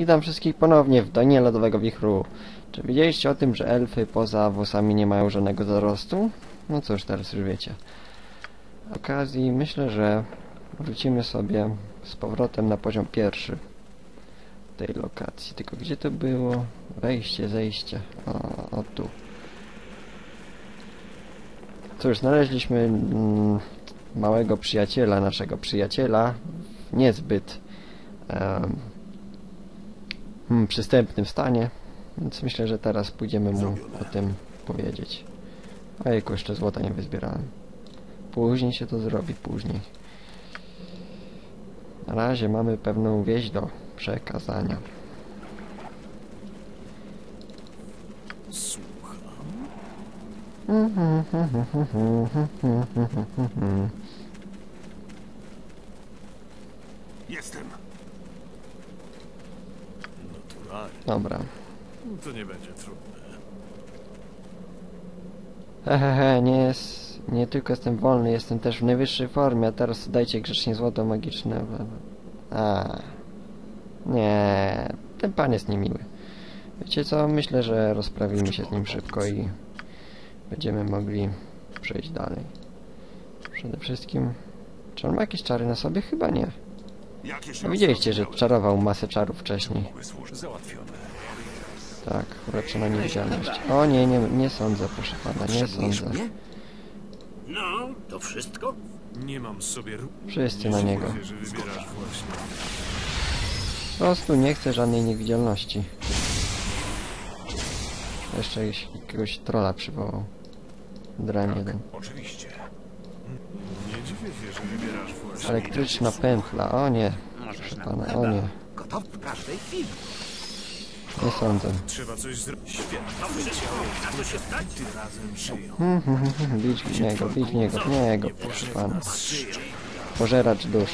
Witam wszystkich ponownie w Danie Lodowego Wichru. Czy wiedzieliście o tym, że elfy poza włosami nie mają żadnego zarostu? No cóż, teraz już wiecie. Okazji myślę, że wrócimy sobie z powrotem na poziom pierwszy tej lokacji. Tylko gdzie to było? Wejście, zejście. O, o tu. Cóż, znaleźliśmy mm, małego przyjaciela, naszego przyjaciela, niezbyt mm, przystępnym stanie, więc myślę, że teraz pójdziemy mu o tym powiedzieć. Ojejku, jeszcze złota nie wyzbierałem. Później się to zrobi, później. Na razie mamy pewną wieść do przekazania. Słucham. Jestem. Dobra. To nie będzie trudne. Hehehe, nie jest... Nie tylko jestem wolny, jestem też w najwyższej formie, a teraz dajcie grzecznie złoto magiczne. A. Nie, ten pan jest niemiły. Wiecie co, myślę, że rozprawimy się z nim szybko i będziemy mogli przejść dalej. Przede wszystkim... Czy on ma jakieś czary na sobie? Chyba nie. No widzieliście, że czarował masę czarów wcześniej. Tak, ulepszona niewidzialność. O nie, nie, nie sądzę, proszę pana, nie sądzę. No, to wszystko? Nie mam sobie... Wszyscy na niego. Po prostu nie chcę żadnej niewidzialności. Jeszcze jakiegoś- trolla przywołał. Drań jeden. Oczywiście. Nie dziwię się, że wybierasz. Elektryczna pętla, o nie. Proszę na pana, o nie. Gotów w każdej chwili. Nie sądzę. Trzeba coś zrobić. Wszystko. Na co się stać? Ty razem żyją. Hmm, hmm, hmm, Bić w niego, bić w niego, w niego, proszę pana. Pożeracz dusz.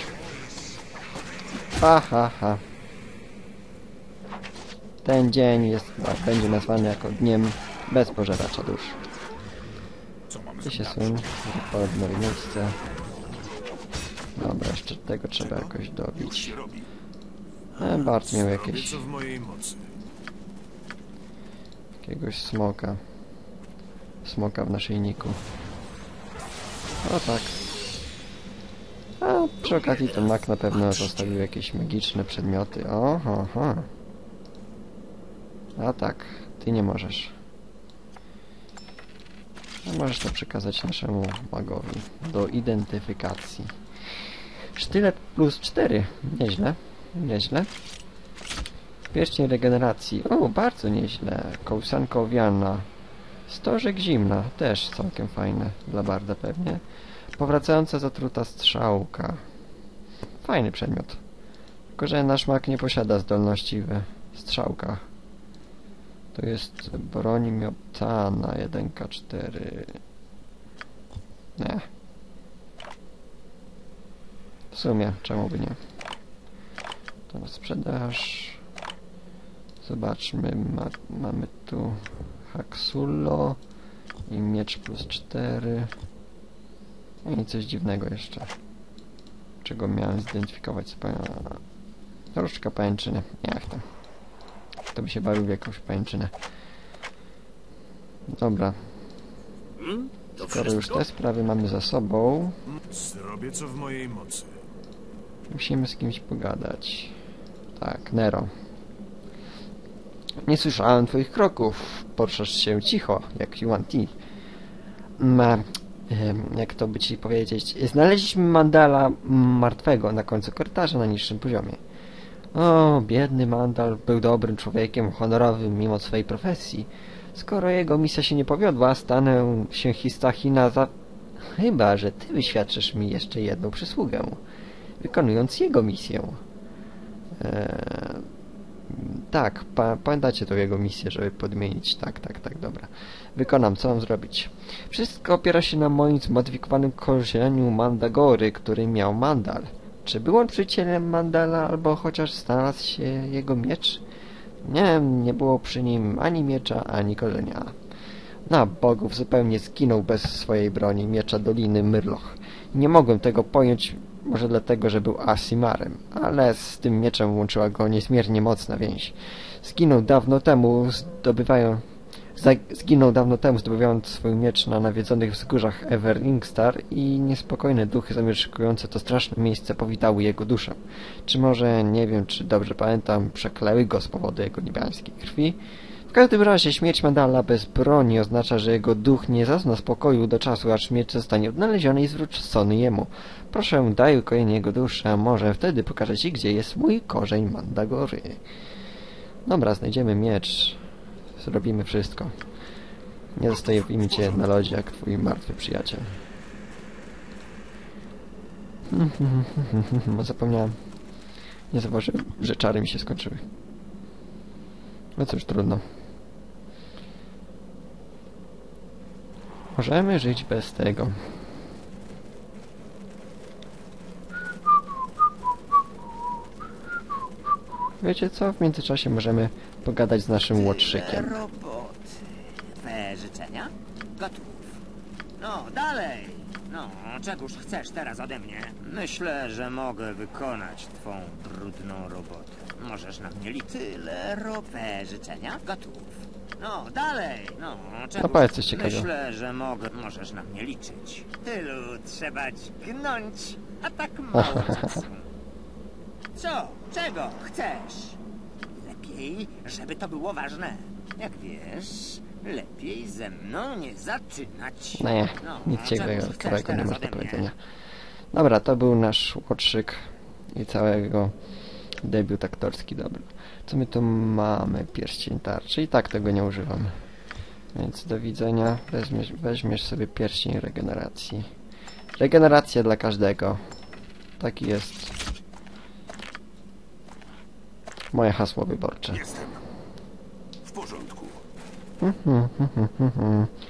Ha, ha, ha. Ten dzień jest, będzie nazwany jako dniem bez pożeracza dusz. Co mamy Gdzie się zrobić? słyń? Podobno miejsce. Dobra, jeszcze tego trzeba jakoś dobić. E, Bart miał jakieś, co w mojej mocy. jakiegoś smoka. Smoka w naszyjniku. O tak. A przy okazji ten mak na pewno zostawił jakieś magiczne przedmioty. Oho, ho. A tak, ty nie możesz. A możesz to przekazać naszemu magowi do identyfikacji. Sztylet plus 4. Nieźle. Nieźle. Pierścień regeneracji. O, bardzo nieźle. Kołsanka owiana. Stożek zimna. Też całkiem fajne. Dla barda pewnie. Powracająca zatruta strzałka. Fajny przedmiot. Tylko, że nasz mak nie posiada zdolności we strzałkach. To jest broń miotana 1K4. Nie. W sumie, czemu by nie? To na sprzedaż. Zobaczmy, ma, mamy tu Haxullo i miecz plus 4. I coś dziwnego jeszcze. Czego miałem zidentyfikować zupełnie. Różdżka pajęczyny. Jak tam. To by się bawił w jakąś pajęczynę. Dobra, Hmm? Skoro już te sprawy mamy za sobą, Zrobię co w mojej mocy. Musimy z kimś pogadać. Tak, Nero. Nie słyszałem twoich kroków. Poruszasz się cicho, jak Yuan Ti. Ma, em, jak to by ci powiedzieć, znaleźliśmy Mandala martwego na końcu korytarza na niższym poziomie. O, biedny Mandal był dobrym człowiekiem, honorowym mimo swojej profesji. Skoro jego misja się nie powiodła, stanę się Histachina za... Chyba, że ty wyświadczysz mi jeszcze jedną przysługę, wykonując jego misję. Eee, tak, pa, pamiętacie tą jego misję, żeby podmienić. Tak, tak, tak, dobra. Wykonam, co mam zrobić? Wszystko opiera się na moim zmodyfikowanym korzeniu Mandagory, który miał Mandal. Czy był on przyjacielem Mandala, albo chociaż znalazł się jego miecz? Nie, nie było przy nim ani miecza, ani korzenia. Na bogów zupełnie zginął bez swojej broni, miecza Doliny Myrloch. Nie mogłem tego pojąć, Może dlatego, że był Asimarem, ale z tym mieczem łączyła go niezmiernie mocna więź. Zginął dawno temu, zdobywają... Zginął dawno temu, zdobywając swój miecz na nawiedzonych wzgórzach Everlingstar i niespokojne duchy zamieszkujące to straszne miejsce powitały jego duszę. Czy może, nie wiem, czy dobrze pamiętam, przekleły go z powodu jego niebiańskiej krwi? W każdym razie śmierć Mandala bez broni oznacza, że jego duch nie zazna spokoju do czasu, aż miecz zostanie odnaleziony i zwrócony jemu. Proszę, daj ukojenie jego duszy, a może wtedy pokażę ci, gdzie jest mój korzeń Mandagory. Dobra, znajdziemy miecz. Zrobimy wszystko. Nie zostawimy cię na lodzie, jak twój martwy przyjaciel. Zapomniałem. Nie zauważyłem, że czary mi się skończyły. No cóż, trudno. Możemy żyć bez tego. Wiecie co? W międzyczasie możemy pogadać z naszym łotrzykiem. Roboty. Twoje życzenia? Gotów. No, dalej. No, czegoż chcesz teraz ode mnie? Myślę, że mogę wykonać twą brudną robotę. Możesz na mnie liczyć. Tyle robe życzenia? Gotów. No, dalej. No, czegoż... powiedz coś ciekawego. Myślę, że mogę... Możesz na mnie liczyć. Tylu trzeba dźgnąć, a tak mało czasu. Co? Czego chcesz? Lepiej, żeby to było ważne. Jak wiesz, lepiej ze mną nie zaczynać. No nie, No, nic ciekawego ciekawego nie masz do powiedzenia. Dobra, to był nasz łotrzyk i całego debiut aktorski. Dobra. Co my tu mamy? Pierścień tarczy. I tak tego nie używam. Więc do widzenia. Weźmiesz, weźmiesz sobie pierścień regeneracji. Regeneracja dla każdego. Taki jest moje hasło wyborcze. Jestem. W porządku.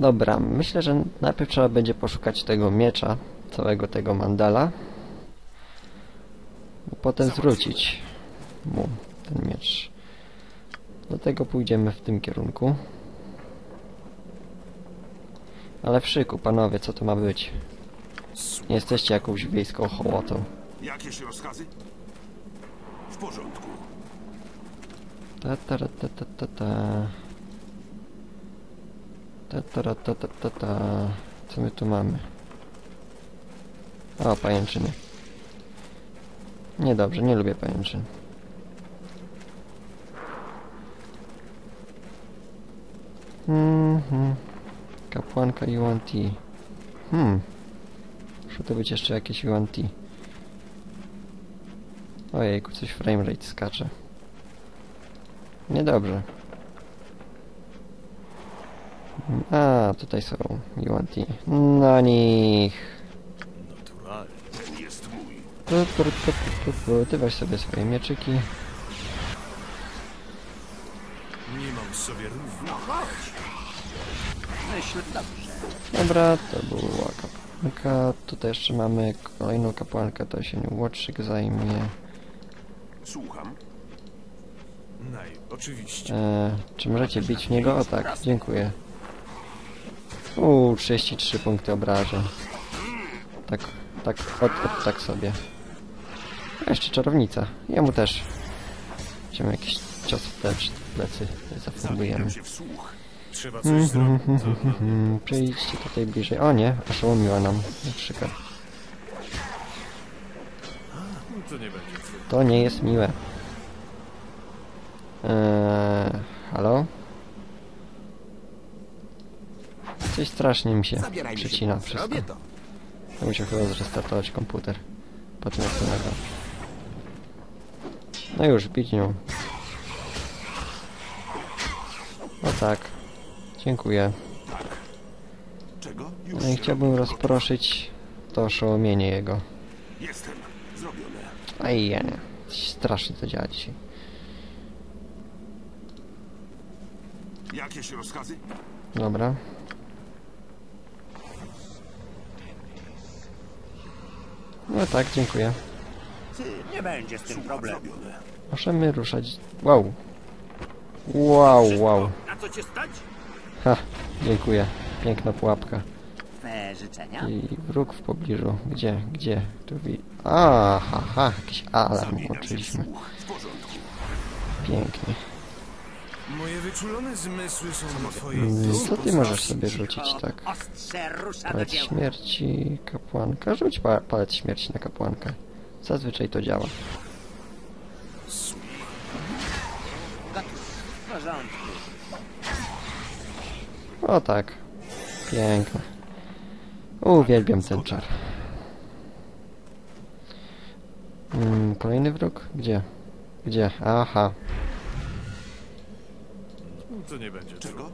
Dobra, myślę, że najpierw trzeba będzie poszukać tego miecza, całego tego mandala. Potem zwrócić mu ten miecz. Do tego pójdziemy w tym kierunku. Ale w szyku, panowie, co to ma być? Nie jesteście jakąś wiejską hołotą. Jakieś rozkazy? W porządku. Ta ta ta ta ta ta. Ta ta ta ta ta ta. Co my tu mamy? O, pajęczyny. Niedobrze, nie lubię pajęczyn. Mhm. Kapłanka Yuan Ti. Hmm. Muszę to być jeszcze jakieś Yuan Ti. Ojejku, coś framerate skacze. Niedobrze. A, tutaj są Yuan-Ti. Na nich. Naturalnie. Ten jest mój. Tu, tu, tu, tu, tu, tu. Ty weź sobie swoje mieczyki. Nie mam sobie. Myślę, dobrze. Dobra, to była kapłanka. Tutaj jeszcze mamy kolejną kapłankę, to się Łotrzyk zajmie. Słucham. Naj, oczywiście. E, czy możecie bić w niego? O tak, dziękuję. Uuu, 33 punkty obrażeń. Tak, tak, od, od, tak sobie. Jeszcze czarownica. Jemu też. Będziemy jakiś cios w ple- w plecy zafundujemy. Trzeba coś zrobić. Co? Mhm, Przejdźcie tutaj bliżej. O nie, oszołomiła nam łotrzyka. No to nie jest miłe. Eee, halo? Coś strasznie mi się przycina wszystko. Musiał chyba zrestartować komputer. Po tym jak to nagrał. No już, bić nią. No tak. Dziękuję. Czego? No i chciałbym rozproszyć to oszołomienie jego. Jestem. Zrobione. Aj, ja nie. Strasznie to działa dzisiaj. Jakieś rozkazy? Dobra. No tak, dziękuję. Ty, nie będzie z tym problemu. Możemy ruszać. Wow. Wow, wow. Na co cię stać? Ha, dziękuję. Piękna pułapka. Życzenia? I wróg w pobliżu. Gdzie? Gdzie? Tu wi... A, ha, ha, jakiś alarm włączyliśmy. Pięknie. Moje wyczulone zmysły są na twojej Mm, Co ty możesz sobie rzucić, tak? Palec śmierci, kapłanka. Rzuć pa palec śmierci na kapłankę. Zazwyczaj to działa. O tak. Piękne. Uwielbiam ten czar. Mm, kolejny wróg? Gdzie? Gdzie? Aha. No, To nie będzie Czego?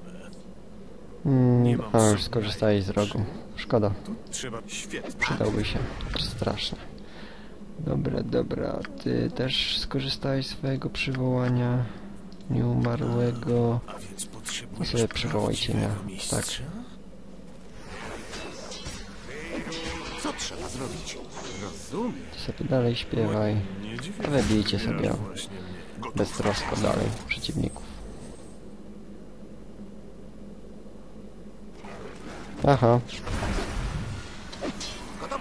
Mm, Nie mam a już skorzystałeś z rogu. Szkoda. Trzeba... Świetnie. Przydałby się. Straszne. Dobra, dobra. Ty też skorzystałeś z swojego przywołania nieumarłego. To potrzebujesz sobie przywołaj cienia. Tak. Co trzeba zrobić? Rozumiem. Ty sobie dalej śpiewaj. A wybijcie sobie. Beztrosko dalej przeciwników. Aha, to.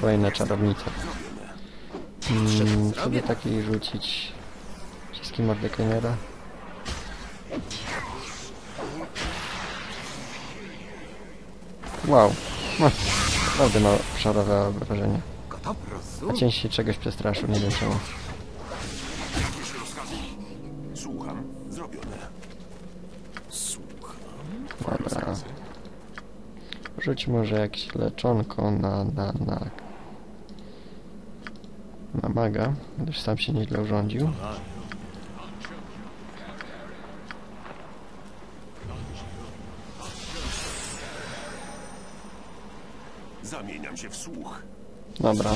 kolejna czarownica. Mm, sobie takiej rzucić wszystkim Mordekainera. Wow, no, naprawdę ma szarowe wrażenie. Gotow? A cień się czegoś przestraszył, nie wiem czemu. Słucham. Zrobione. Słucham. Dobra. Rzuć może jakieś leczonko na, na, na... Na maga, gdyż sam się nieźle urządził. Zamieniam się w słuch. Dobra.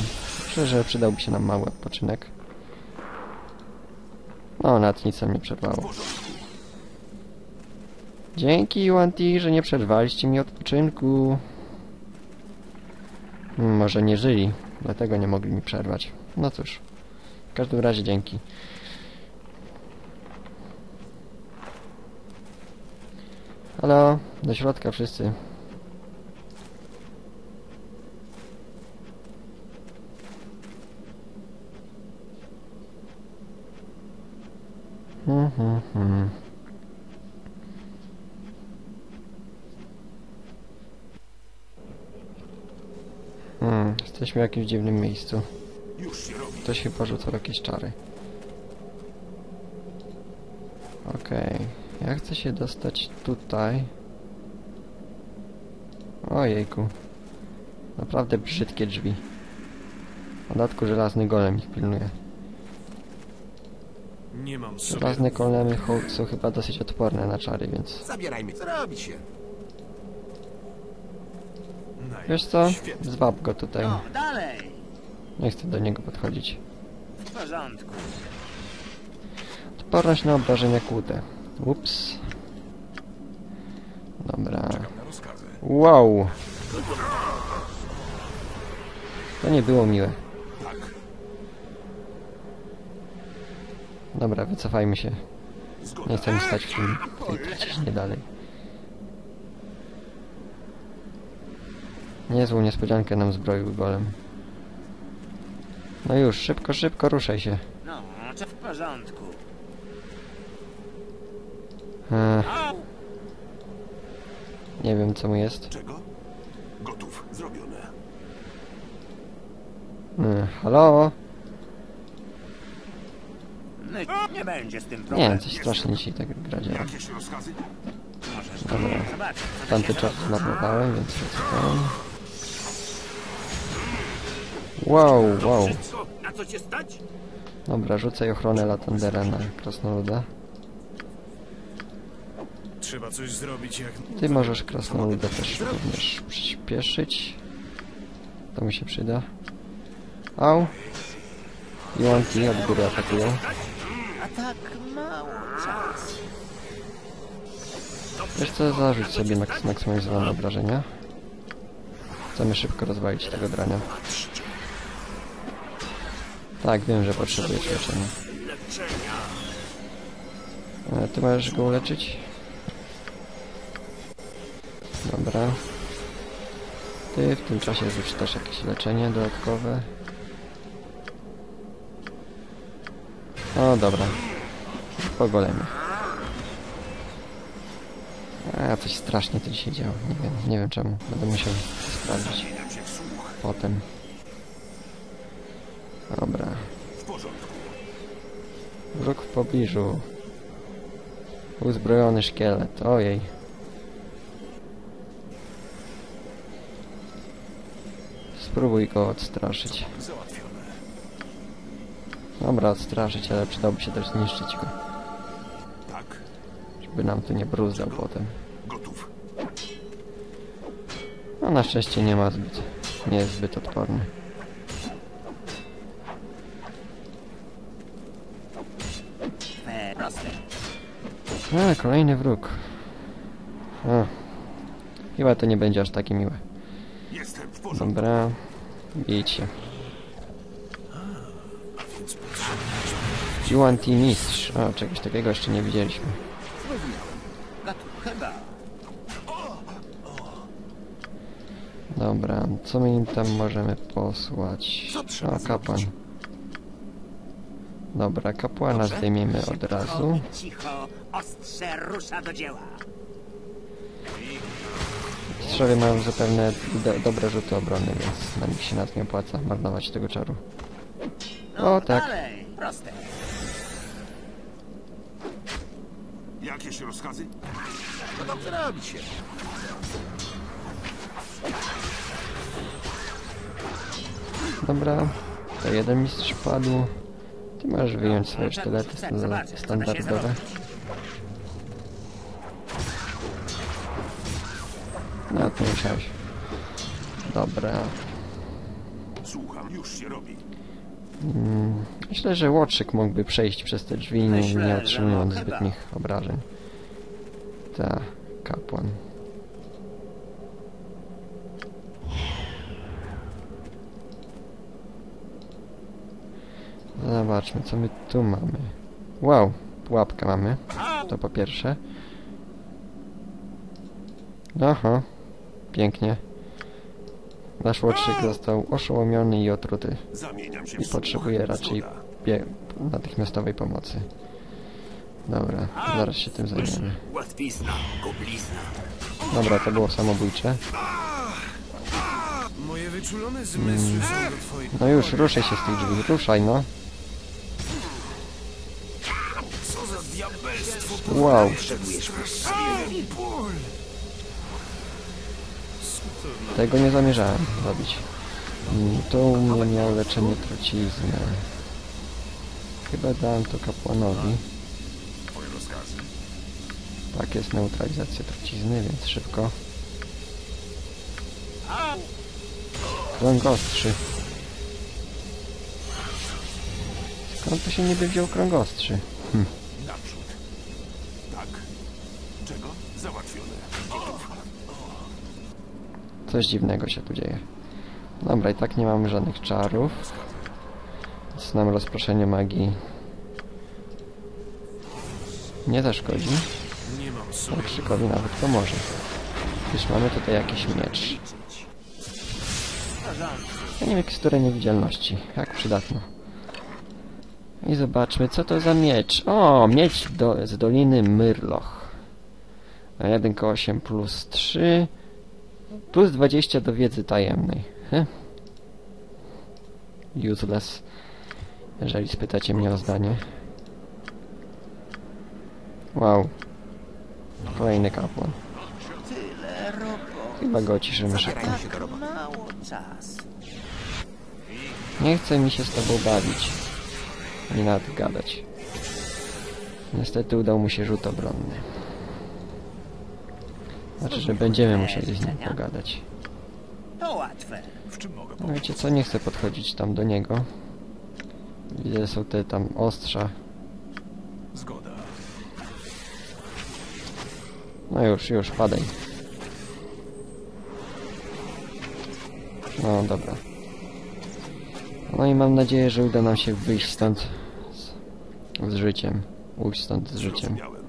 Myślę, że przydałby się nam mały odpoczynek. No, nad nic nie przerwało. Dzięki, Wanti, że nie przerwaliście mi odpoczynku. Może nie żyli, dlatego nie mogli mi przerwać. No cóż. W każdym razie dzięki. Halo, do środka wszyscy. Hmm, hmm, hmm. Hmm, jesteśmy w jakimś dziwnym miejscu. Się. Ktoś chyba rzucał jakieś czary. Okej. Ja chcę się dostać tutaj. Ojejku. Naprawdę brzydkie drzwi. W dodatku żelazny golem ich pilnuje. Nie mam sobie... Żelazne golemy są chyba dosyć odporne na czary, więc... Zabierajmy. Zrobić się. Wiesz co? Zwab go tutaj. Nie chcę do niego podchodzić. W porządku. Odporność na obrażenia kłute. Ups. Dobra. Wow! To nie było miłe. Dobra, wycofajmy się. Nie chcemy stać w tym truciźnie dalej. Niezłą niespodziankę nam zbroił golem. No już, szybko, szybko, ruszaj się. No, czy w porządku. Ech, nie wiem co mu jest. Czego? Gotów. Zrobione. Ech, halo? No, nie będzie z tym Nie problemu. wiem, coś strasznie dzisiaj tak gra działa. Jakieś rozkazy? Możesz Dobra. zobaczyć, co Tamty czas zmarnowałem, więc wycofałem. Wow, wow. Na co cię stać? Dobra, rzucaj ochronę Latandera na krasnoluda. Trzeba coś zrobić jak... Ty możesz krasnoluda też również przyspieszyć. To mi się przyda. Au. Jołanki od góry atakują. A tak mało czasu. Wiesz co, zarzuć sobie maks maksymalizowane obrażenia. Chcemy szybko rozwalić tego drania. Tak, wiem, że potrzebujesz leczenia. Leczenia. E, Ty możesz go uleczyć? Dobra. Ty w tym czasie też jakieś leczenie dodatkowe. O, dobra. Po golemie. A, coś strasznie tu dzisiaj działo. Nie wiem, nie wiem czemu. Będę musiał sprawdzić potem. Dobra. W porządku. Wróg w pobliżu. Uzbrojony szkielet. Ojej. Spróbuj go odstraszyć. Dobra, odstraszyć, ale przydałoby się też zniszczyć go. Tak. Żeby nam tu nie bruzdał potem. Gotów. No na szczęście nie ma zbyt... Nie jest zbyt odporny. E, proste. A, kolejny wróg. A. Chyba to nie będzie aż takie miłe. Jestem w porządku. Dobra. Bijcie. Yuan-Ti mistrz. O, czegoś takiego jeszcze nie widzieliśmy. Dobra, co my im tam możemy posłać? O, kapłan. Dobra, kapłana zdejmiemy od razu. Cicho, ostrze rusza do dzieła. Mistrzowie mają zapewne do, dobre rzuty obrony, więc na nich się nad nie opłaca marnować tego czaru. No, O, tak. dalej. Proste. Jakieś rozkazy? Gotów zrobić się. Dobra, to jeden mistrz padł. Ty możesz wyjąć swoje Czego sztylety się standardowe. No, to musiałeś. Dobra. Słucham. Już się robi. Mm, myślę, że łotrzyk mógłby przejść przez te drzwi, nie, nie otrzymując no, zbytnich obrażeń. Ta, kapłan. Zobaczmy, co my tu mamy. Wow, pułapkę mamy. To po pierwsze. Aha, pięknie. Nasz łotrzyk został oszołomiony i otruty i potrzebuje raczej natychmiastowej pomocy. Dobra, zaraz się tym zajmiemy. Dobra, to było samobójcze. No już, ruszaj się z tych drzwi, ruszaj no. Wow, tego nie zamierzałem robić. Tu u mnie miał leczenie trucizny. Chyba dałem to kapłanowi. Tak, jest neutralizacja trucizny, więc szybko. Krąg ostrzy. Skąd tu się niby wziął krąg ostrzy? Hm. Coś dziwnego się tu dzieje. Dobra, i tak nie mamy żadnych czarów. Więc nam rozproszenie magii nie zaszkodzi. Krzykowi nawet pomoże. Gdyż mamy tutaj jakiś miecz. Ja nie miksturę niewidzialności. Jak przydatno. I zobaczmy, co to za miecz. O, miecz do, z Doliny Myrloch. Na 1,8 plus 3 plus 20 do wiedzy tajemnej. Heh. Useless. Jeżeli spytacie mnie o zdanie. Wow. Kolejny kapłan. Chyba go ciszymy szybko. Nie chce mi się z tobą bawić. Nie nawet gadać. Niestety udał mu się rzut obronny. Znaczy, że będziemy musieli z nim pogadać. To łatwe. W czym mogę No pomóc? wiecie co, nie chcę podchodzić tam do niego. Widzę, są te tam ostrza. Zgoda. No już, już, padaj. No dobra. No i mam nadzieję, że uda nam się wyjść stąd z, z życiem. Ujść stąd z życiem. Zrozumiałem.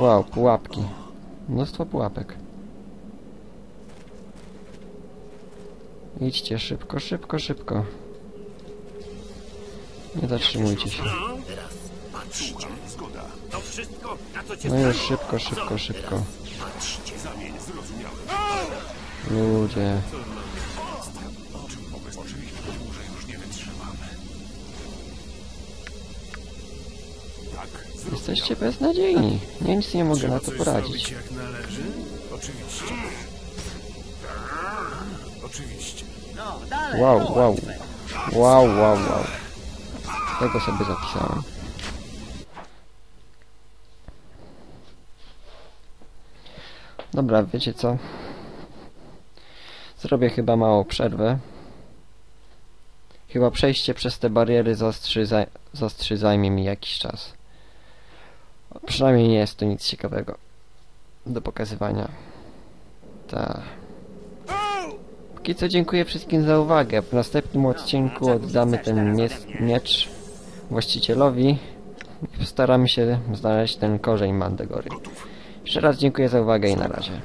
Wow, pułapki. Mnóstwo pułapek. Idźcie szybko, szybko, szybko. Nie zatrzymujcie się. No już szybko, szybko, szybko. Ludzie. Jesteście beznadziejni. Ja nic nie mogę na to Coś poradzić. zrobić jak należy? Oczywiście. Oczywiście. No, dalej! Wow, wow. Wow, wow, wow. Tego sobie zapisałem. Dobra, wiecie co? Zrobię chyba małą przerwę. Chyba przejście przez te bariery z ostrzy, zaj zajmie mi jakiś czas. Przynajmniej nie jest to nic ciekawego do pokazywania. Ta. Póki co dziękuję wszystkim za uwagę. W następnym odcinku oddamy ten miecz właścicielowi i postaramy się znaleźć ten korzeń Mandegory. Jeszcze raz dziękuję za uwagę i na razie.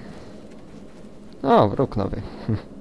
O, wróg nowy.